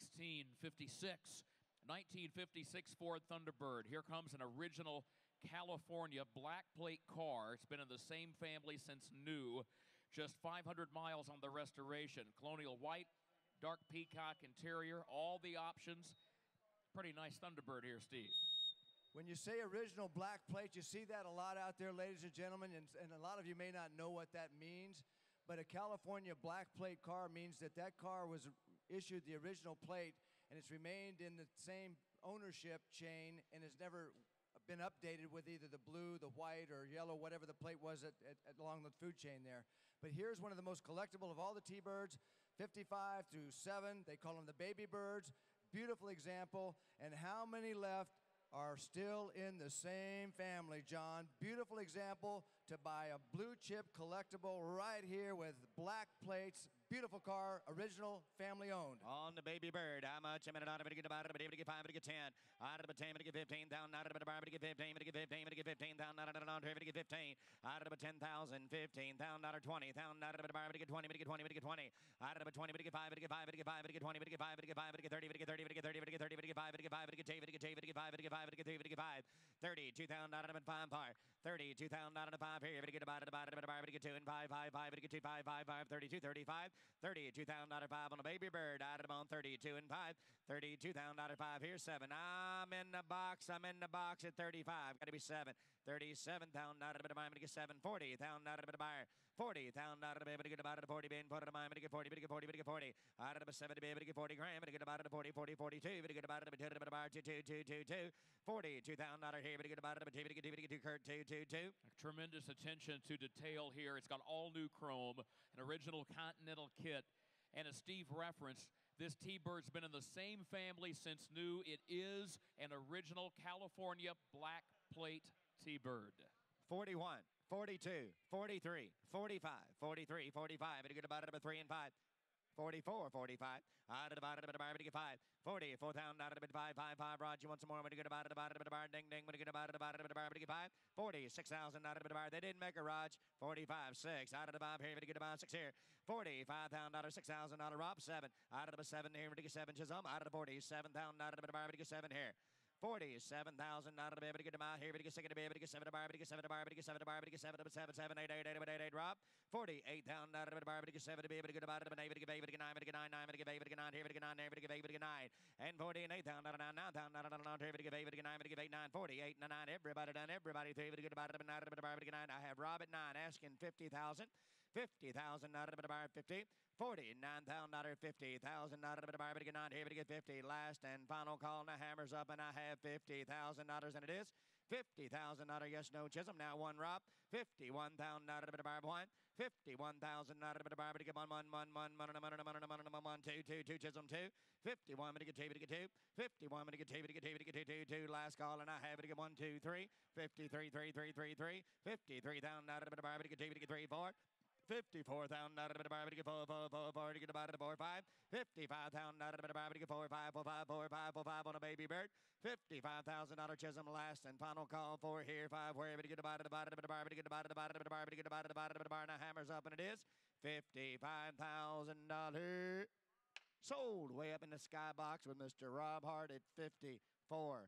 1656. 1956 Ford Thunderbird. Here comes an original California black plate car. It's been in the same family since new. Just 500 miles on the restoration. Colonial white, dark peacock interior, all the options. Pretty nice Thunderbird here, Steve. When you say original black plate, you see that a lot out there, ladies and gentlemen, and, and, a lot of you may not know what that means. But a California black plate car means that that car was issued the original plate and it's remained in the same ownership chain and has never been updated with either the blue, the white, or yellow, whatever the plate was at, at, at along the food chain there. But here's one of the most collectible of all the T-Birds, 55 through 7. They call them the baby birds. Beautiful example. And how many left are still in the same family, John. Beautiful example to buy a blue chip collectible right here with black plates, Beautiful car, original, family owned. On the baby bird, how much? I'm going to get about it, but able to get five, to get ten. Out of the ten, to get fifteen down. Out of the bar, to get fifteen, to get fifteen, to get fifteen down. Non, to get fifteen. Out of thousand, fifteen down. Out of twenty, down. Out of the bar, to get twenty, to get twenty, to get twenty. Out of the twenty, to get five, to get five, to get five, to get twenty, to get five, to get five, to get thirty, to get thirty, to get thirty, to get thirty, to get five, to get five, to get five, to get five, to get five, to get five, to get three, to get five. Thirty, two thousand out of the five par. Thirty, two thousand out of the five here. To get about it, about it, about it, to get 32,905 par. 32,905 here. You're going to get a bite of bite of the bar. You're get two and five, five, five. You're get two, five, five, five. 32, 35. 32,905 on a baby bird. Out of them on 32 and five. 32,905 here. Seven. I'm in the box. I'm in the box at 35. Got to be seven. 37,000 out of the mine. Going to get seven. 40,000 out of the buyer. 40,000 out of the baby. Going to get about 40. Being put on the mine. Going to get 40. Going to get 40. Going to get 40. Out of the 70. Baby. Going to get 40 grand. Going to get about 40. 40. 42. Going to get a 2 bar. 2, 2, 2, 2, 2. 2. Tremendous attention to detail here. It's got all new chrome, an original Continental kit. And as Steve referenced, this T-Bird's been in the same family since new. It is an original California black plate T-Bird. 41, 42, 43, 45, 43, 45. And you get about it about three and five. 44, 45. Out of the bottom of the bar, get five. 40, four thousand out of the five, five, five. Rod, you want some more? When you get about it, about it, about it, ding, ding. When you get about it, about it, about it, get five. 40, 6,000 out of the bar. They didn't make a Raj. 45, six. Out of the five here, to get about six here. 40, five thousand out of 6,000 out of Rob. Seven. Out of the seven here, to get seven. Chisholm. Out of the 40, 7,000 out of the bar, to get seven here. 47,000 out of the baby to get them out here, to get second to baby to get seven to bar, to get seven to bar, to get seven to bar, to get seven to seven, seven, eight, eight, eight, eight, eight, Rob. 48,000 out of the bar, to get seven to baby to get about it, to get baby to get nine, to get nine, nine, to get baby to get nine, here to get nine, here to get baby to get nine. And 48,000 out of nine, nine thousand of nine, here to get baby to get nine, to get eight, nine, 48, and nine. Everybody done, everybody three to get about it, nine, to the bar, to get nine. I have Rob at nine asking 50,000. 50,000 out of the bar 50. 49,000 out of 50,000 out of the bar, but get not here to get 50. Last and final call, and the hammer's up, and I have 50,000 dollars, and it is 50,000 out of yes, no, Chisholm. Now one Rob. 51,000 out of the bar, one. 51,000 out of the bar, but get one, one, one, one, one, one, one, one, one, one, one, two, two, two, Chisholm, two. 51, but get two, but get two. 51, but get two, but get two, but get two, two, two. Last call, and I have it get one, two, three. 53, three, three, three, three. 53,000 out of the bar, but get two, but get three, four. 54,000 out of the bar, get four, four, four, four, get four, five. 55,000 out of the bar, get four, five, four, five, four, five, four, five on a baby bird. 55,000 out of Chisholm, last and final call for here, five, where to get about it, about it, about it, about it, get about now hammers up, and it is $55,000. Sold way up in the skybox with Mr. Rob Hart at $54,000.